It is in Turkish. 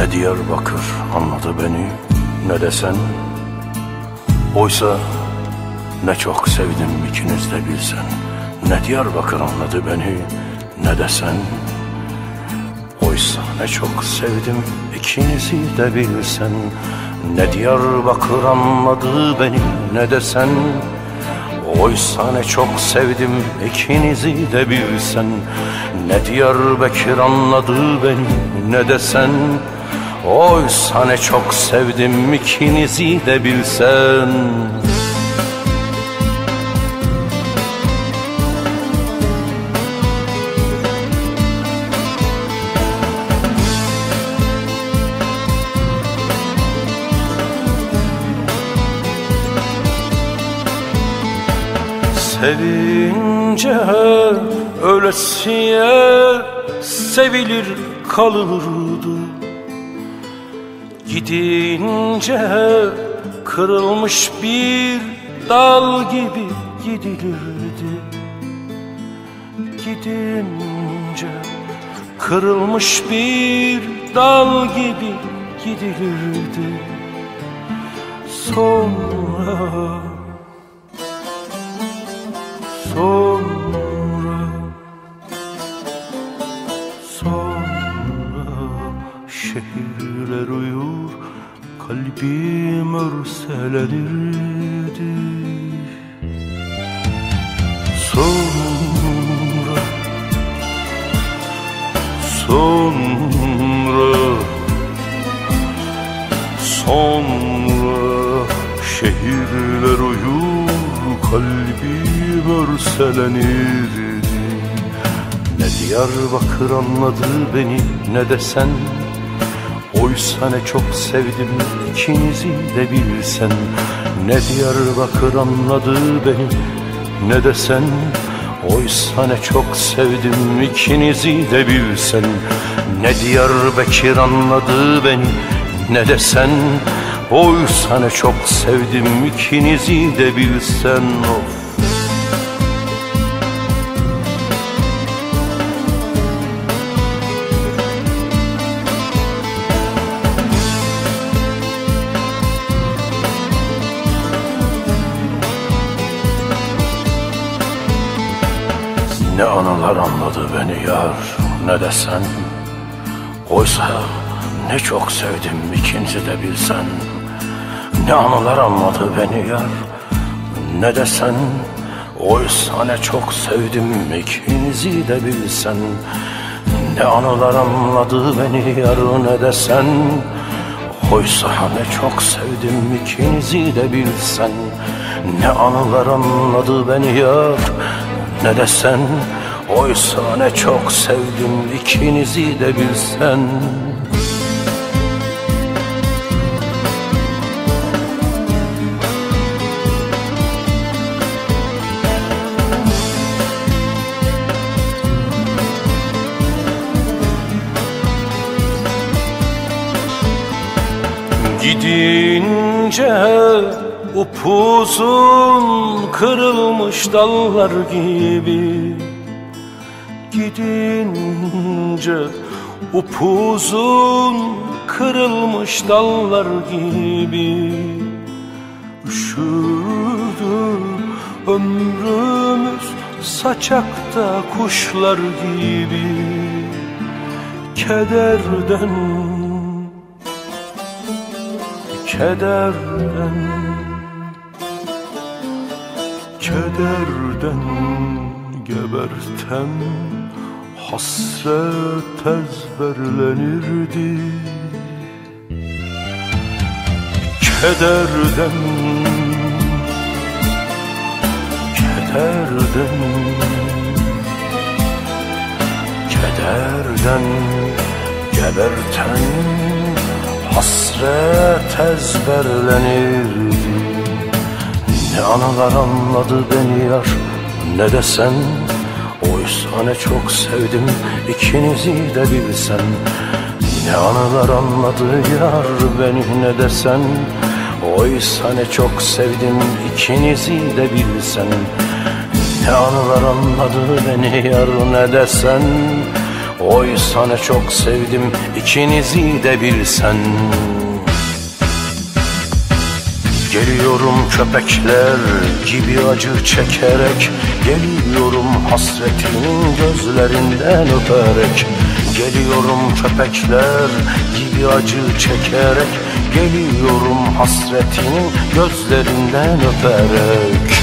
Ne Diyarbakır anladı beni. Ne de sen Oysa ne çok sevdim ikiniz de bilsen. Ne Diyarbakır anladı beni. Ne de sen Oysa ne çok sevdim ikinizi de bilsen. Ne Diyarbakır anladı beni. Ne de sen Oysa ne çok sevdim ikinizi de bilsen. Ne Diyarbakır anladı beni. Ne de sen Oysa ne çok sevdim ikinizi de bilsen. Sevince ölesiye sevilir kalırdı Gidince kırılmış bir dal gibi gidilirdi. Gidince kırılmış bir dal gibi gidilirdi. Sonra Sonra Kalbim örselenirdi Sonra Sonra Sonra Şehirler uyur Kalbim örselenirdi Ne Diyarbakır anladı beni ne de sen Oysa ne çok sevdim ikinizi de bilsen. Ne Diyarbakır anladı beni ne de sen Oysa ne çok sevdim ikinizi de bilsen. Ne Diyarbakır anladı beni ne de sen Oysa ne çok sevdim ikinizi de bilsen. Of Ne anılar anladı beni yar ne de sen. Oysa ne çok sevdim ikinizi de bilsen. Ne anılar anladı beni yar ne de sen. Oysa ne çok sevdim ikinizi de bilsen. Ne anılar anladı beni yar ne de sen. Oysa ne çok sevdim ikinizi de bilsen. Ne anılar anladı beni yar ne de sen Oysa ne çok sevdim ikinizi de bilsen. Gidince upuzun kırılmış dallar gibi. Gidince upuzun kırılmış dallar gibi. Üşüdü ömrümüz saçakta kuşlar gibi. Kederden Kederden Kederden geberten Hasret ezberlenirdi. Kederden Kederden Kederden geberten Hasret ezberlenirdi analar anladı beni yar. Ne de sen Oysa ne çok sevdim ikinizi de bilsen. Ne anılar anladı yar beni ne de sen Oysa ne çok sevdim ikinizi de bilsen. Ne anılar anladı beni yar ne de sen Oysa ne çok sevdim ikinizi de bilsen Geliyorum köpekler gibi acı çekerek Geliyorum hasretinin gözlerinden öperek. Geliyorum köpekler gibi acı çekerek Geliyorum hasretinin gözlerinden öperek